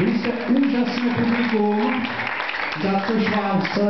Vy jste úžasné publikum, za což vám celé